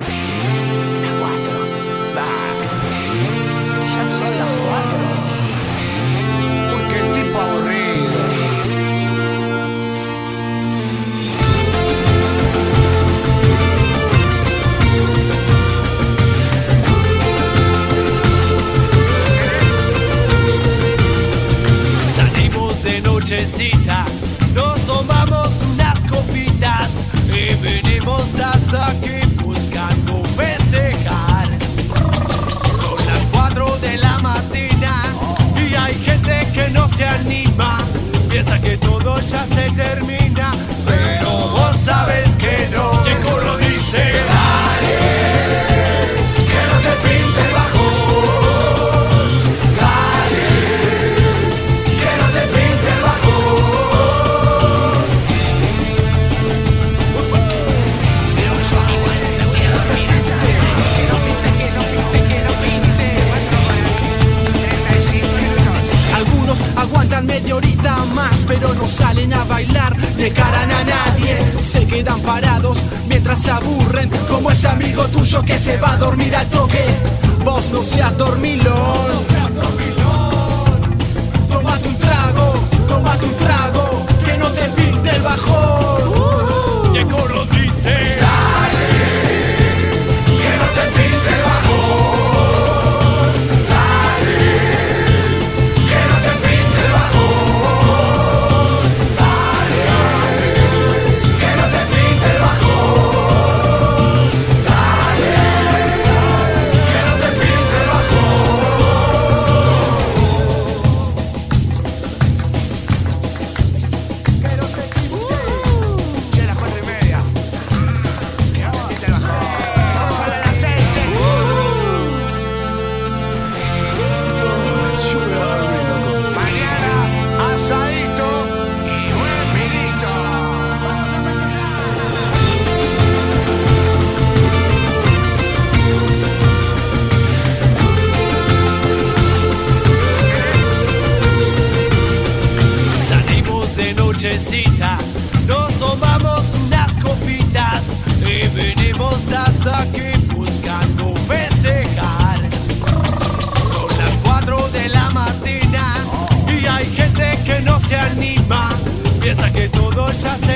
Las cuatro. Bah, ya son las qué tipo. Salimos de nochecita, nos tomamos que no se anima, piensa que todo ya se termina, pero vos sabes que no. Más, pero no salen a bailar de cara a nadie. Se quedan parados mientras se aburren, como ese amigo tuyo que se va a dormir al toque. Vos no seas dormilón. Tómate un trago, tómate un trago, nochecita, nos tomamos unas copitas y venimos hasta aquí buscando festejar. Son las 4 de la mañana y hay gente que no se anima, piensa que todo ya se